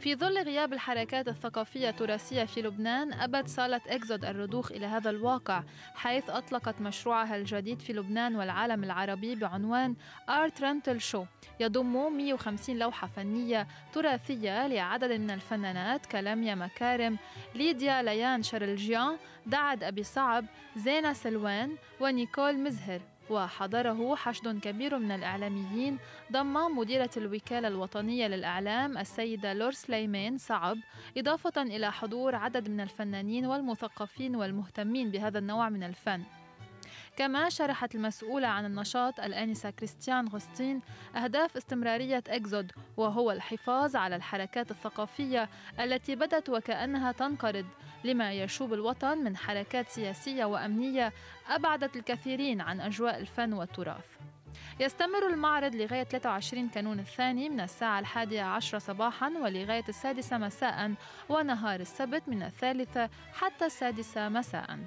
في ظل غياب الحركات الثقافية التراثية في لبنان أبت صالة إكزود الرضوخ إلى هذا الواقع حيث أطلقت مشروعها الجديد في لبنان والعالم العربي بعنوان آرت رنتل شو يضم 150 لوحة فنية تراثية لعدد من الفنانات كلاميا مكارم ليديا ليان شرلجيان دعد أبي صعب زينة سلوان ونيكول مزهر. وحضره حشد كبير من الإعلاميين ضم مديرة الوكالة الوطنية للإعلام السيدة لور سليمان صعب إضافة إلى حضور عدد من الفنانين والمثقفين والمهتمين بهذا النوع من الفن. كما شرحت المسؤولة عن النشاط الآنسة كريستيان غوستين أهداف استمرارية إكزود وهو الحفاظ على الحركات الثقافية التي بدت وكأنها تنقرض لما يشوب الوطن من حركات سياسية وأمنية أبعدت الكثيرين عن أجواء الفن والتراث. يستمر المعرض لغاية 23 كانون الثاني من الساعة الحادية عشرة صباحا ولغاية السادسة مساء ونهار السبت من الثالثة حتى السادسة مساء.